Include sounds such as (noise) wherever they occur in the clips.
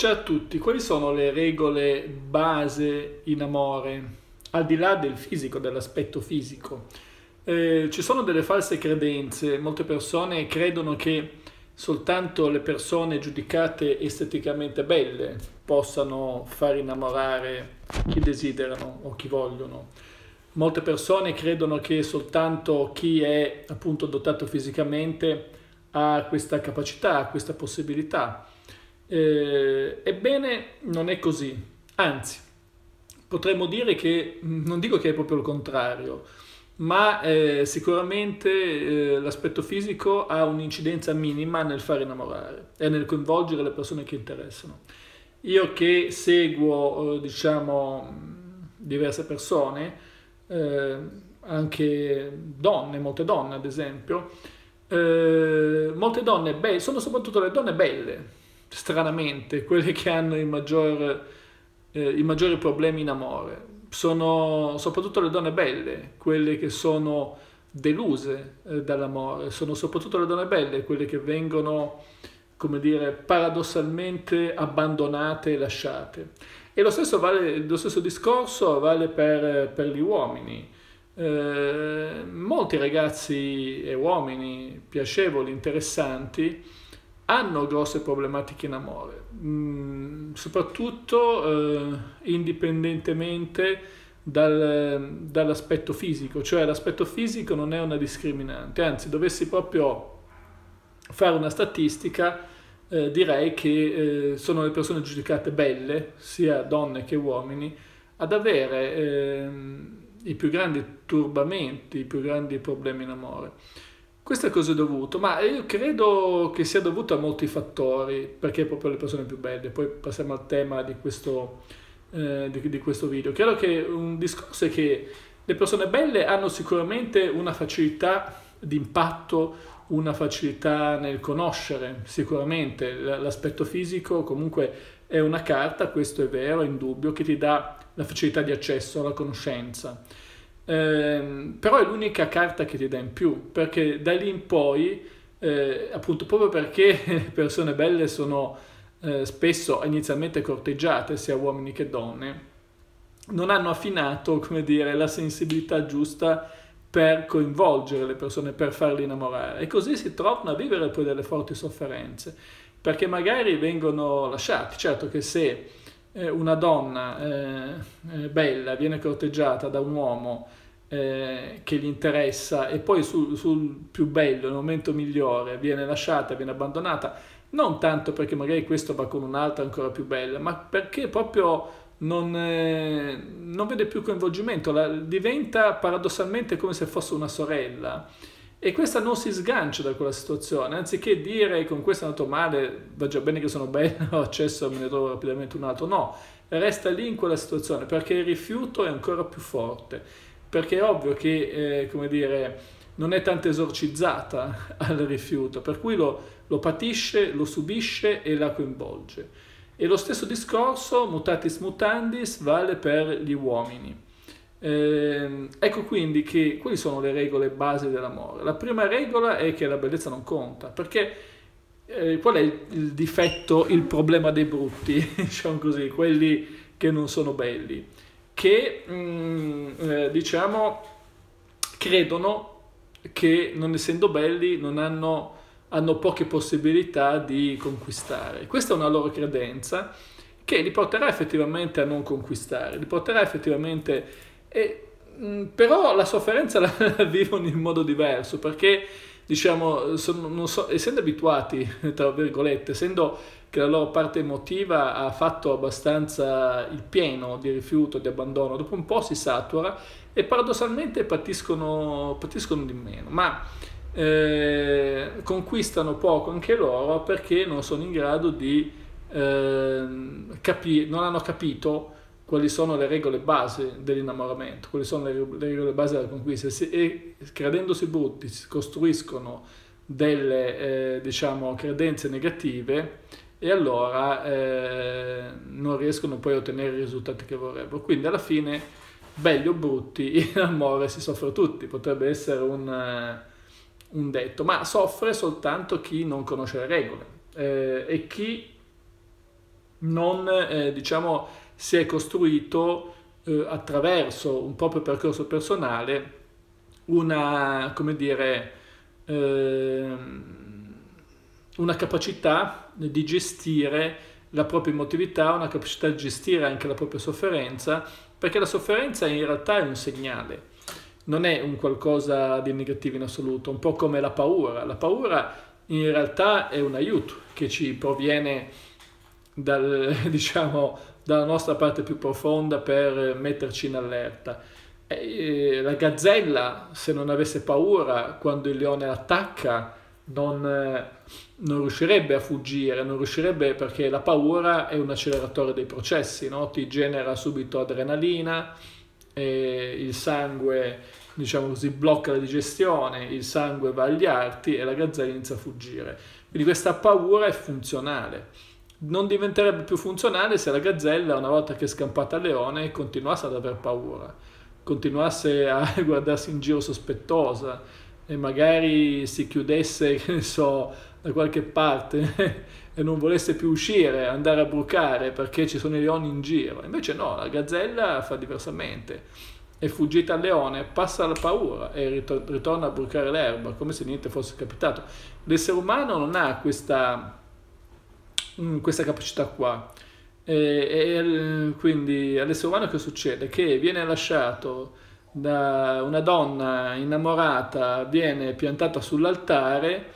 Ciao a tutti, quali sono le regole base in amore, al di là del fisico, dell'aspetto fisico? Eh, ci sono delle false credenze, molte persone credono che soltanto le persone giudicate esteticamente belle possano far innamorare chi desiderano o chi vogliono. Molte persone credono che soltanto chi è appunto dotato fisicamente ha questa capacità, ha questa possibilità eh, ebbene, non è così, anzi, potremmo dire che, non dico che è proprio il contrario, ma eh, sicuramente eh, l'aspetto fisico ha un'incidenza minima nel far innamorare e nel coinvolgere le persone che interessano. Io che seguo, eh, diciamo, diverse persone, eh, anche donne, molte donne ad esempio, eh, molte donne belle, sono soprattutto le donne belle, stranamente, (laughs) quelle che hanno i, maggior, eh, i maggiori problemi in amore. Sono soprattutto le donne belle, quelle che sono deluse eh, dall'amore, sono soprattutto le donne belle, quelle che vengono, come dire, paradossalmente abbandonate e lasciate. E lo stesso, vale, lo stesso discorso vale per, per gli uomini. Eh, molti ragazzi e uomini piacevoli, interessanti, hanno grosse problematiche in amore, mm, soprattutto eh, indipendentemente dal, dall'aspetto fisico, cioè l'aspetto fisico non è una discriminante, anzi dovessi proprio fare una statistica, eh, direi che eh, sono le persone giudicate belle, sia donne che uomini, ad avere ehm, i più grandi turbamenti, i più grandi problemi in amore. Questo è cosa è dovuto? Ma io credo che sia dovuto a molti fattori, perché proprio le persone più belle. Poi passiamo al tema di questo, eh, di, di questo video. Credo che un discorso è che le persone belle hanno sicuramente una facilità di impatto, una facilità nel conoscere, sicuramente. L'aspetto fisico comunque è una carta, questo è vero, è indubbio, che ti dà la facilità di accesso alla conoscenza eh, però è l'unica carta che ti dà in più, perché da lì in poi, eh, appunto proprio perché le (laughs) persone belle sono eh, spesso inizialmente corteggiate, sia uomini che donne, non hanno affinato, come dire, la sensibilità giusta per coinvolgere le persone, per farle innamorare. E così si trovano a vivere poi delle forti sofferenze, perché magari vengono lasciati. Certo che se eh, una donna eh, eh, bella viene corteggiata da un uomo eh, che gli interessa e poi sul, sul più bello, il momento migliore, viene lasciata, viene abbandonata, non tanto perché magari questo va con un'altra ancora più bella, ma perché proprio non, eh, non vede più coinvolgimento, la, diventa paradossalmente come se fosse una sorella. E questa non si sgancia da quella situazione, anziché dire con questo è andato male, va già bene che sono bella, (laughs) ho accesso, me ne trovo rapidamente un altro, no, resta lì in quella situazione perché il rifiuto è ancora più forte perché è ovvio che, eh, come dire, non è tanto esorcizzata (laughs) al rifiuto, per cui lo, lo patisce, lo subisce e la coinvolge. E lo stesso discorso, mutatis mutandis, vale per gli uomini. Eh, ecco quindi che quali sono le regole base dell'amore. La prima regola è che la bellezza non conta, perché eh, qual è il, il, difetto, il problema dei brutti, (laughs) diciamo così, quelli che non sono belli? Che mh, mm, eh, diciamo credono che non essendo belli non hanno, hanno poche possibilità di conquistare. Questa è una loro credenza che li porterà effettivamente a non conquistare, li porterà effettivamente... E, mm, però la sofferenza la, (laughs) la vivono in modo diverso perché diciamo, sono, so, essendo abituati, tra virgolette, essendo che la loro parte emotiva ha fatto abbastanza il pieno di rifiuto, di abbandono, dopo un po' si satura e paradossalmente patiscono, patiscono di meno, ma eh, conquistano poco anche loro perché non sono in grado di eh, capire, non hanno capito quali sono le regole base dell'innamoramento, quali sono le, le regole base della conquista. E, credendosi brutti si costruiscono delle eh, diciamo, credenze negative e allora eh, non riescono poi a ottenere i risultati che vorrebbero. Quindi alla fine, belli o brutti, (laughs) in amore si soffre tutti, potrebbe essere un, uh, un detto, ma soffre soltanto chi non conosce le regole eh, e chi non eh, diciamo, si è costruito eh, attraverso un proprio percorso personale una, come dire, eh, una capacità di gestire la propria emotività, una capacità di gestire anche la propria sofferenza, perché la sofferenza in realtà è un segnale, non è un qualcosa di negativo in assoluto, un po' come la paura. La paura in realtà è un aiuto che ci proviene dal, (laughs) diciamo, dalla nostra parte più profonda per metterci in allerta. E la gazzella, se non avesse paura, quando il leone attacca, non, non, riuscirebbe a fuggire, non riuscirebbe perché la paura è un acceleratore dei processi, no? ti genera subito adrenalina, il sangue diciamo così, blocca la digestione, il sangue va agli arti e la gazzella inizia a fuggire. Quindi questa paura è funzionale. Non diventerebbe più funzionale se la gazzella, una volta che è scampata al leone, continuasse ad aver paura, continuasse a (laughs) guardarsi in giro sospettosa e magari si chiudesse, (laughs) che ne so, da qualche parte (laughs) e non volesse più uscire, andare a brucare perché ci sono i leoni in giro. Invece no, la gazzella fa diversamente è fuggita al leone, passa la paura e ritorna a brucare l'erba, come se niente fosse capitato. L'essere umano non ha questa, mm, questa capacità qua. E, e, quindi all'essere umano che succede? Che viene lasciato da una donna innamorata, viene piantata sull'altare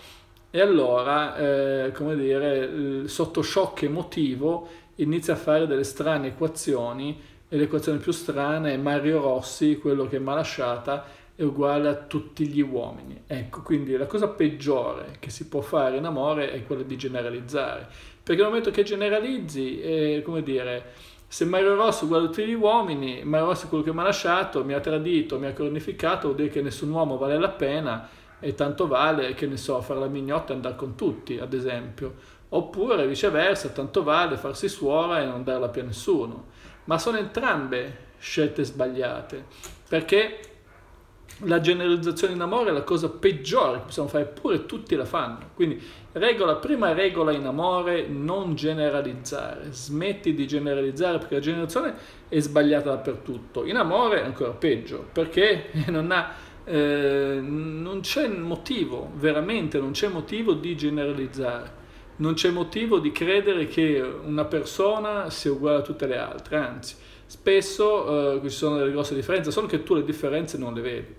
e allora, eh, come dire, sotto shock emotivo inizia a fare delle strane equazioni e l'equazione più strana è Mario Rossi, quello che mi ha lasciata, è uguale a tutti gli uomini. Ecco, quindi la cosa peggiore che si può fare in amore è quella di generalizzare. Perché nel momento che generalizzi, è come dire, se Mario Rossi è uguale a tutti gli uomini, Mario Rossi è quello che mi ha lasciato, mi ha tradito, mi ha cronificato, vuol dire che nessun uomo vale la pena e tanto vale, che ne so, fare la mignotta e andare con tutti, ad esempio. Oppure viceversa, tanto vale farsi suora e non darla più a nessuno ma sono entrambe scelte sbagliate, perché la generalizzazione in amore è la cosa peggiore che possiamo fare, eppure tutti la fanno. Quindi regola, prima regola in amore, non generalizzare, smetti di generalizzare perché la generazione è sbagliata dappertutto. In amore è ancora peggio, perché (laughs) non, ha, eh, non c'è motivo, veramente non c'è motivo di generalizzare non c'è motivo di credere che una persona sia uguale a tutte le altre, anzi, spesso eh, ci sono delle grosse differenze, solo che tu le differenze non le vedi.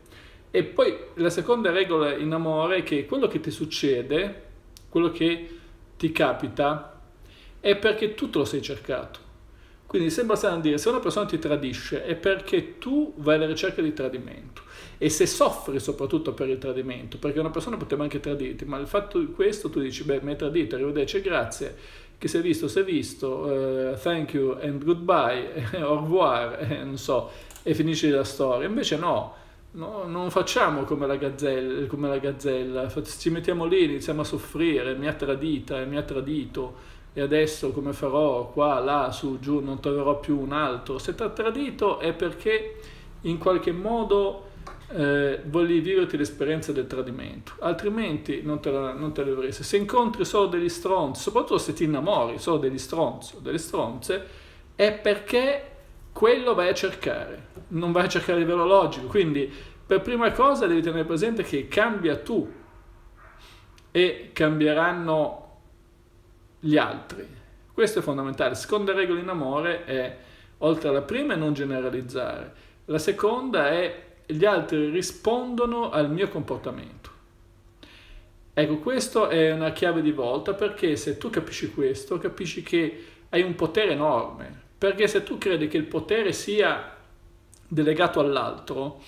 E poi la seconda regola in amore è che quello che ti succede, quello che ti capita, è perché tu te lo sei cercato. Quindi sembra strano dire, se una persona ti tradisce è perché tu vai alla ricerca di tradimento e se soffri soprattutto per il tradimento, perché una persona potrebbe anche tradirti, ma il fatto di questo tu dici, beh, mi hai tradito, arrivederci, grazie, che è visto, è visto, uh, thank you and goodbye, (laughs) au revoir, eh, non so, e finisce la storia. Invece no, no non facciamo come la, gazzella, come la gazzella, ci mettiamo lì, iniziamo a soffrire, mi ha tradita, mi ha tradito, e adesso come farò qua, là, su, giù, non troverò più un altro. Se ti ha tradito è perché in qualche modo eh, voglio viverti l'esperienza del tradimento, altrimenti non te, la, non te la dovresti. Se incontri solo degli stronzi, soprattutto se ti innamori solo degli stronzi o delle stronze, è perché quello vai a cercare, non vai a cercare a livello logico. Quindi, per prima cosa devi tenere presente che cambia tu e cambieranno gli altri. Questo è fondamentale. Seconda regola in amore è, oltre alla prima, è non generalizzare. La seconda è gli altri rispondono al mio comportamento. Ecco, questo è una chiave di volta perché se tu capisci questo, capisci che hai un potere enorme. Perché se tu credi che il potere sia delegato all'altro,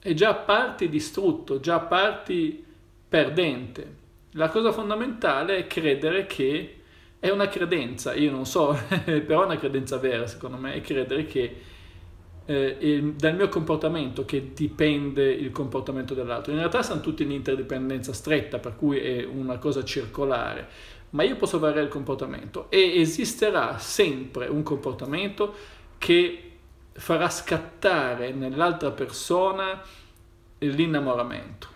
è già parti distrutto, già parti perdente. La cosa fondamentale è credere che è una credenza, io non so, (laughs) però è una credenza vera secondo me, è credere che eh, dal mio comportamento che dipende il comportamento dell'altro. In realtà siamo tutti in interdipendenza stretta, per cui è una cosa circolare, ma io posso variare il comportamento e esisterà sempre un comportamento che farà scattare nell'altra persona l'innamoramento,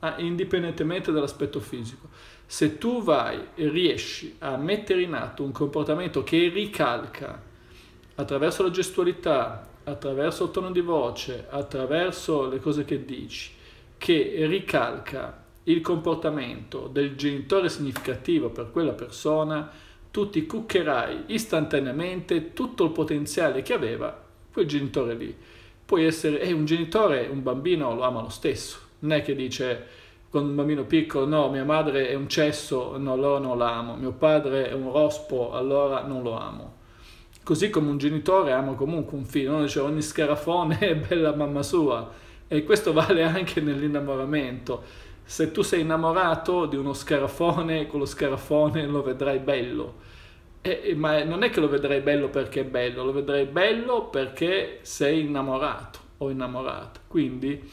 ah, indipendentemente dall'aspetto fisico. Se tu vai e riesci a mettere in atto un comportamento che ricalca attraverso la gestualità, attraverso il tono di voce, attraverso le cose che dici, che ricalca il comportamento del genitore significativo per quella persona, tu ti cuccherai istantaneamente tutto il potenziale che aveva quel genitore lì. Puoi essere, eh, un genitore, un bambino lo ama lo stesso, non è che dice con un bambino piccolo, no, mia madre è un cesso, no, allora non l'amo, mio padre è un rospo, allora non lo amo. Così come un genitore ama comunque un figlio, non dice ogni scarafone è bella mamma sua, e questo (laughs) vale anche nell'innamoramento se tu sei innamorato di uno scarafone, quello scarafone lo vedrai bello. E, ma non è che lo vedrai bello perché è bello, lo vedrai bello perché sei innamorato o innamorata. Quindi,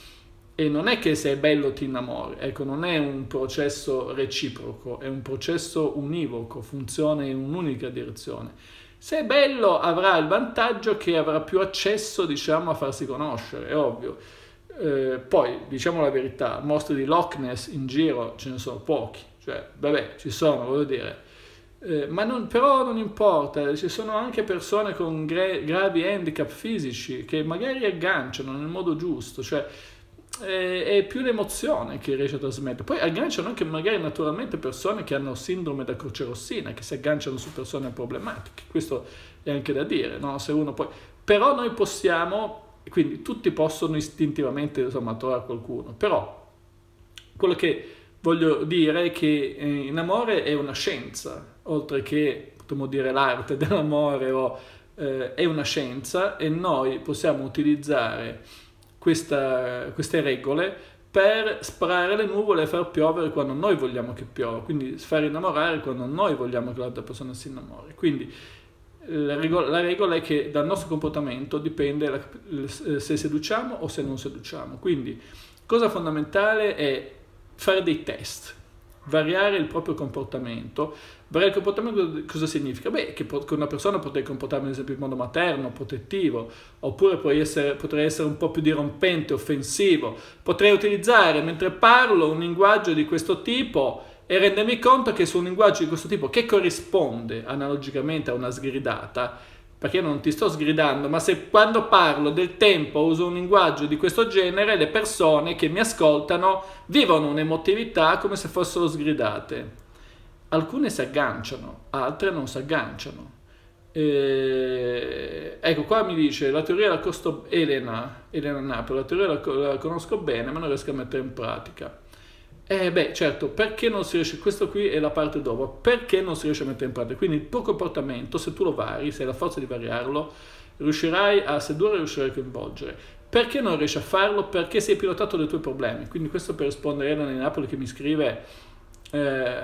e non è che se è bello ti innamori, ecco, non è un processo reciproco, è un processo univoco, funziona in un'unica direzione. Se è bello avrà il vantaggio che avrà più accesso, diciamo, a farsi conoscere, è ovvio eh, poi, diciamo la verità, mostri di Loch Ness in giro ce ne sono pochi, cioè, vabbè, ci sono, voglio dire, eh, ma non, però non importa, ci sono anche persone con gra- gravi handicap fisici che magari agganciano nel modo giusto, cioè è, è più l'emozione che riesce a trasmettere. Poi agganciano anche magari naturalmente persone che hanno sindrome da croce rossina, che si agganciano su persone problematiche, questo è anche da dire, no? Se uno poi... Però noi possiamo quindi tutti possono istintivamente insomma, trovare qualcuno, però quello che voglio dire è che eh, in amore è una scienza, oltre che potremmo dire l'arte (laughs) dell'amore o, eh, è una scienza e noi possiamo utilizzare questa, queste regole per sparare le nuvole e far piovere quando noi vogliamo che piova, quindi far innamorare quando noi vogliamo che l'altra persona si innamori. Quindi la regola, la regola, è che dal nostro comportamento dipende la, se seduciamo o se non seduciamo. Quindi, cosa fondamentale è fare dei test, variare il proprio comportamento. Variare il comportamento cosa significa? Beh, che, una persona potrà comportarmi ad esempio in modo materno, protettivo, oppure essere, potrei essere un po' più dirompente, offensivo. Potrei utilizzare mentre parlo un linguaggio di questo tipo e rendermi conto che su un linguaggio di questo tipo che corrisponde analogicamente a una sgridata, perché io non ti sto sgridando, ma se quando parlo del tempo uso un linguaggio di questo genere, le persone che mi ascoltano vivono un'emotività come se fossero sgridate. Alcune si agganciano, altre non si agganciano. Eh, ecco, qua mi dice la teoria la costo Elena, Elena Napoli, la teoria la, la conosco bene, ma non riesco a mettere in pratica. Eh beh, certo, perché non si riesce, questo qui è la parte dopo, perché non si riesce a mettere in pratica? Quindi il tuo comportamento, se tu lo vari, se hai la forza di variarlo, riuscirai a sedurre e riuscirai a coinvolgere. Perché non riesci a farlo? Perché sei pilotato dai tuoi problemi. Quindi questo per rispondere a Elena di Napoli che mi scrive, eh,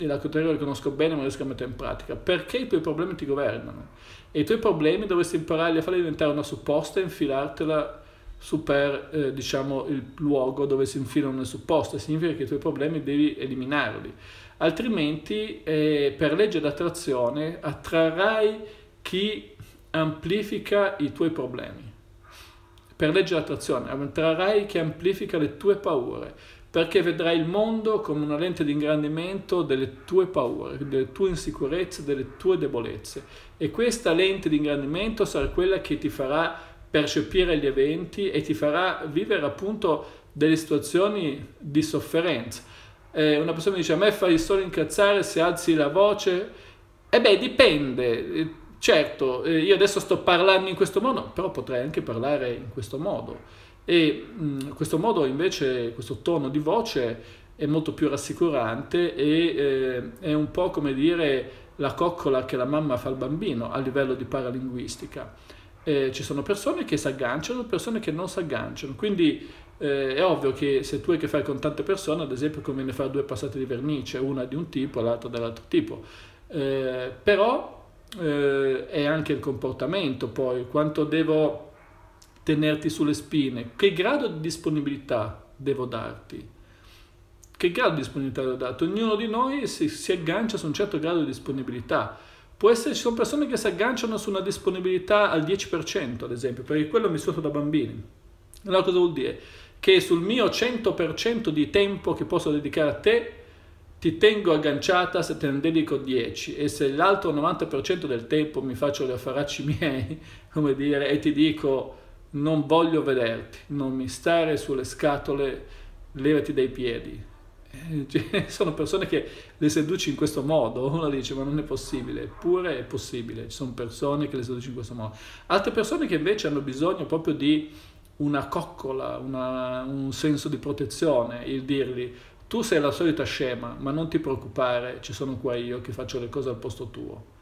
la categoria la conosco bene ma riesco a mettere in pratica. Perché i tuoi problemi ti governano. E i tuoi problemi dovresti imparare a farli diventare una supposta e infilartela su per eh, diciamo, il luogo dove si infilano le supposte, significa che i tuoi problemi devi eliminarli, altrimenti eh, per legge d'attrazione attrarrai chi amplifica i tuoi problemi. Per legge d'attrazione attrarrai chi amplifica le tue paure, perché vedrai il mondo come una lente di ingrandimento delle tue paure, delle tue insicurezze, delle tue debolezze. E questa lente di ingrandimento sarà quella che ti farà percepire gli eventi e ti farà vivere appunto delle situazioni di sofferenza. Eh, una persona mi dice a me fai solo incazzare se alzi la voce, e eh beh dipende, eh, certo eh, io adesso sto parlando in questo modo, però potrei anche parlare in questo modo. E mh, questo modo invece, questo tono di voce è molto più rassicurante e eh, è un po' come dire la coccola che la mamma fa al bambino a livello di paralinguistica eh, ci sono persone che si agganciano, persone che non si agganciano. Quindi eh, è ovvio che se tu hai a che fare con tante persone, ad esempio conviene fare due passate di vernice, una di un tipo e l'altra dell'altro tipo. Eh, però eh, è anche il comportamento poi, quanto devo tenerti sulle spine, che grado di disponibilità devo darti. Che grado di disponibilità devo darti? Ognuno di noi si, si aggancia su un certo grado di disponibilità Può essere, ci sono persone che si agganciano su una disponibilità al 10%, ad esempio, perché quello mi vissuto da bambini. Allora cosa vuol dire? Che sul mio 100% di tempo che posso dedicare a te, ti tengo agganciata se te ne dedico 10 e se l'altro 90% del tempo mi faccio gli affaracci (laughs) miei, come dire, e ti dico non voglio vederti, non mi stare sulle scatole, levati dai piedi. (laughs) Cioè, sono persone che le seduci in questo modo, uno dice ma non è possibile, eppure è possibile, ci sono persone che le seduci in questo modo. Altre persone che invece hanno bisogno proprio di una coccola, una, un senso di protezione, il dirgli tu sei la solita scema, ma non ti preoccupare, ci sono qua io che faccio le cose al posto tuo.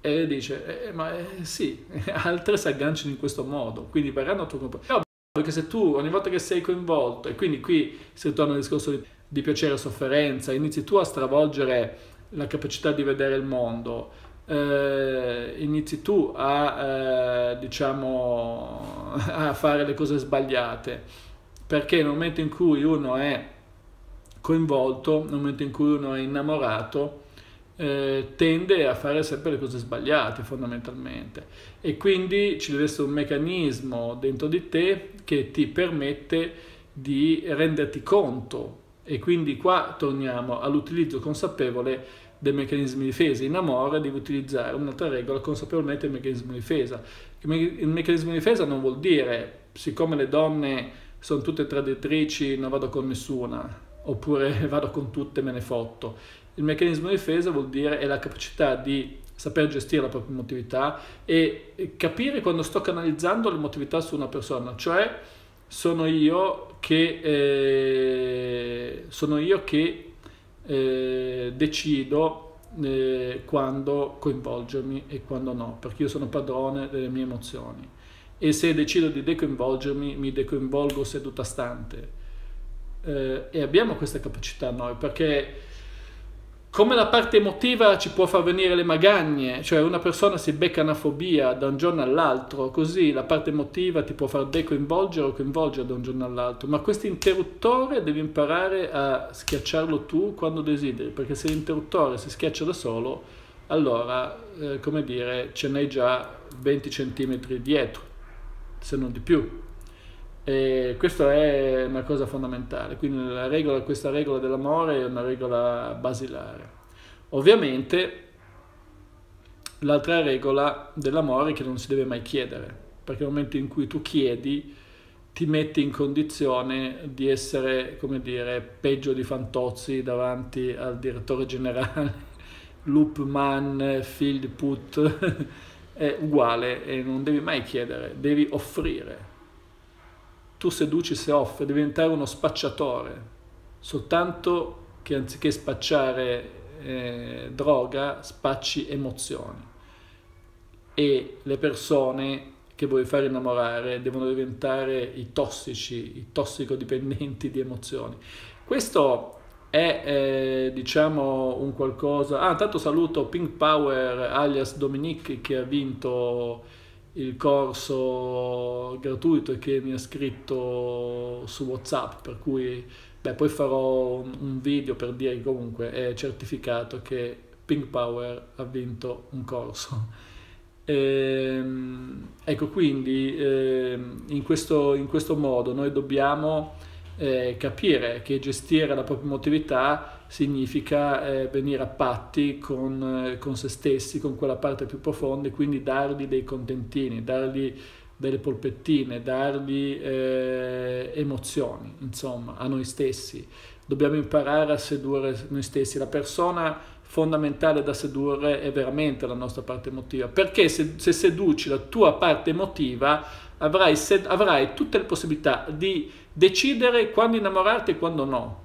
E dice, eh, ma eh, sì, (laughs) altre si agganciano in questo modo, quindi verranno a tuo compagno. Perché se tu ogni volta che sei coinvolto, e quindi qui si ritorna al discorso di, di piacere e sofferenza, inizi tu a stravolgere la capacità di vedere il mondo, eh, inizi tu a, eh, diciamo, (laughs) a fare le cose sbagliate, perché nel momento in cui uno è coinvolto, nel momento in cui uno è innamorato, eh, tende a fare sempre le cose sbagliate fondamentalmente. E quindi ci deve essere un meccanismo dentro di te che ti permette di renderti conto e quindi qua torniamo all'utilizzo consapevole dei meccanismi di difesa. In amore devi utilizzare un'altra regola, consapevolmente il meccanismo di difesa. Il meccanismo di difesa non vuol dire, siccome le donne sono tutte traditrici, non vado con nessuna, oppure (laughs) vado con tutte e me ne fotto. Il meccanismo di difesa vuol dire è la capacità di saper gestire la propria emotività e capire quando sto canalizzando l'emotività su una persona, cioè sono io che, eh, sono io che eh, decido eh, quando coinvolgermi e quando no, perché io sono padrone delle mie emozioni. E se decido di decoinvolgermi mi decoinvolgo seduta stante. Eh, e abbiamo questa capacità noi perché come la parte emotiva ci può far venire le magagne, cioè una persona si becca una fobia da un giorno all'altro, così la parte emotiva ti può far decoinvolgere o coinvolgere da un giorno all'altro, ma questo interruttore devi imparare a schiacciarlo tu quando desideri, perché se l'interruttore si schiaccia da solo, allora, eh, come dire, ce n'hai già 20 cm dietro, se non di più. E questa è una cosa fondamentale, quindi regola, questa regola dell'amore è una regola basilare. Ovviamente l'altra regola dell'amore è che non si deve mai chiedere, perché nel momento in cui tu chiedi ti metti in condizione di essere, come dire, peggio di Fantozzi davanti al direttore generale, (laughs) Loopman, Field Put, (laughs) è uguale e non devi mai chiedere, devi offrire tu seduci se devi diventare uno spacciatore, soltanto che anziché spacciare eh, droga, spacci emozioni. E le persone che vuoi fare innamorare devono diventare i tossici, i tossicodipendenti di emozioni. Questo è eh, diciamo un qualcosa... Ah, intanto saluto Pink Power alias Dominique che ha vinto il corso gratuito che mi ha scritto su WhatsApp, per cui beh, poi farò un video per dire che comunque è certificato che Pink Power ha vinto un corso. E, ehm, ecco, quindi eh, in, questo, in questo modo noi dobbiamo eh, capire che gestire la propria emotività significa eh, venire a patti con, eh, con, se stessi, con quella parte più profonda e quindi dargli dei contentini, dargli delle polpettine, dargli eh, emozioni, insomma, a noi stessi. Dobbiamo imparare a sedurre noi stessi. La persona fondamentale da sedurre è veramente la nostra parte emotiva, perché se, se seduci la tua parte emotiva avrai, sed, avrai tutte le possibilità di decidere quando innamorarti e quando no.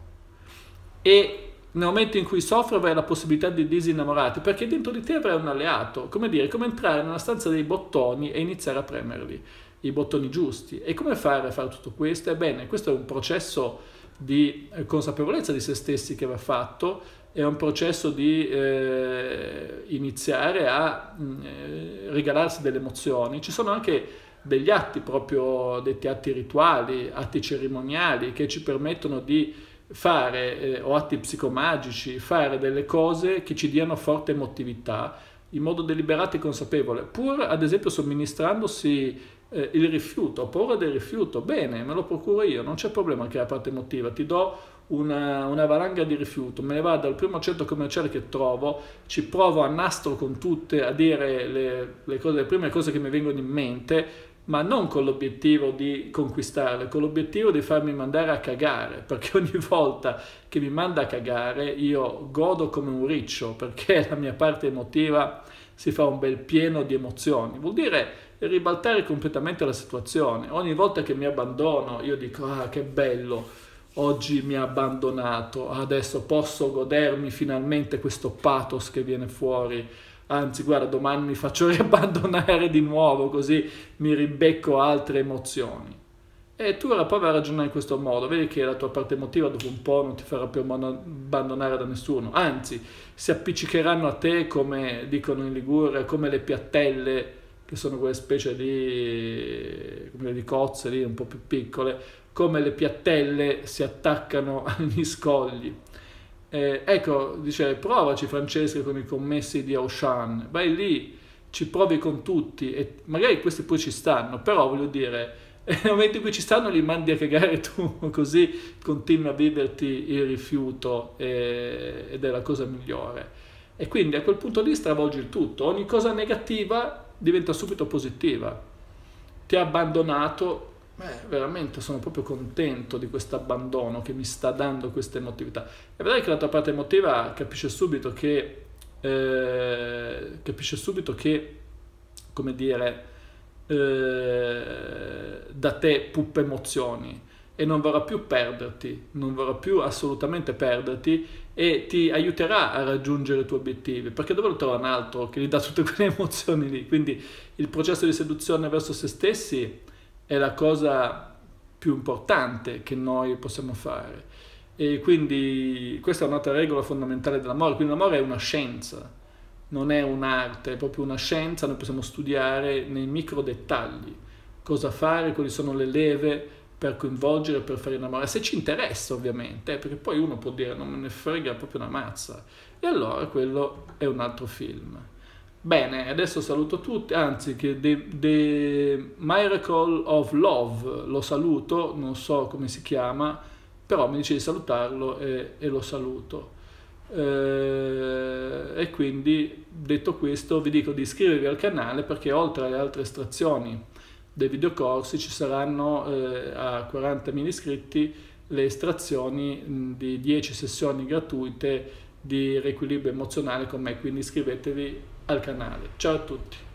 E nel momento in cui soffri avrai la possibilità di disinnamorarti perché dentro di te avrai un alleato, come dire, come entrare nella stanza dei bottoni e iniziare a premerli, i bottoni giusti. E come fare a fare tutto questo? Ebbene, questo è un processo di eh, consapevolezza di se stessi che va fatto, è un processo di eh, iniziare a mm, eh, regalarsi delle emozioni. Ci sono anche degli atti proprio detti atti rituali, atti cerimoniali che ci permettono di fare, eh, o atti psicomagici, fare delle cose che ci diano forte emotività in modo deliberato e consapevole, pur ad esempio somministrandosi eh, il rifiuto, ho paura del rifiuto, bene, me lo procuro io, non c'è problema che è la parte emotiva, ti do una, una valanga di rifiuto, me ne vado al primo centro commerciale che trovo, ci provo a nastro con tutte, a dire le, le, cose, le prime cose che mi vengono in mente, ma non con l'obiettivo di conquistarle, con l'obiettivo di farmi mandare a cagare, perché (laughs) ogni volta che mi manda a cagare io godo come un riccio, perché la mia parte emotiva si fa un bel pieno di emozioni. Vuol dire ribaltare completamente la situazione. Ogni volta che mi abbandono io dico ah che bello, oggi mi ha abbandonato, adesso posso godermi finalmente questo pathos che viene fuori. Anzi, guarda, domani mi faccio (laughs) riabbandonare di nuovo, così mi ribecco altre emozioni. E tu ora prova a ragionare in questo modo, vedi che la tua parte emotiva dopo un po' non ti farà più abbandonare da nessuno, anzi si appiccicheranno a te come dicono in Liguria, come le piattelle, che sono quelle specie di, di cozze lì un po' più piccole, come le piattelle si attaccano (laughs) agli scogli. Eh, ecco, dice, provaci Francesca con i commessi di Auchan, vai lì, ci provi con tutti e magari questi poi ci stanno, però voglio dire (laughs) nel momento in cui ci stanno li mandi a cagare (laughs) tu, così continui a viverti il rifiuto e, ed è la cosa migliore. E quindi a quel punto lì stravolgi il tutto, ogni cosa negativa diventa subito positiva. Ti ha abbandonato, beh, veramente sono proprio contento di questo abbandono che mi sta dando questa emotività. E vedrai che la tua parte emotiva capisce subito che, eh, capisce subito che, come dire, eh, da te puppe emozioni e non vorrà più perderti, non vorrà più assolutamente perderti e ti aiuterà a raggiungere i tuoi obiettivi, perché dove lo trova un altro che gli dà tutte quelle (laughs) emozioni lì? Quindi il processo di seduzione verso se stessi è la cosa più importante che noi possiamo fare. E quindi questa è un'altra regola fondamentale dell'amore, quindi l'amore è una scienza, non è un'arte, è proprio una scienza, noi possiamo studiare nei micro dettagli. Cosa fare, quali sono le leve per coinvolgere, per fare innamorare, se ci interessa ovviamente, eh, perché poi uno può dire non me ne frega proprio una mazza, e allora quello è un altro film. Bene, adesso saluto tutti, anzi che The, The Miracle of Love lo saluto, non so come si chiama, però mi dice di salutarlo e, e lo saluto. Eh, e quindi detto questo vi dico di iscrivervi al canale perché oltre alle altre estrazioni dei videocorsi ci saranno eh, a 40.000 iscritti le estrazioni di 10 sessioni gratuite di riequilibrio emozionale con me quindi iscrivetevi al canale. Ciao a tutti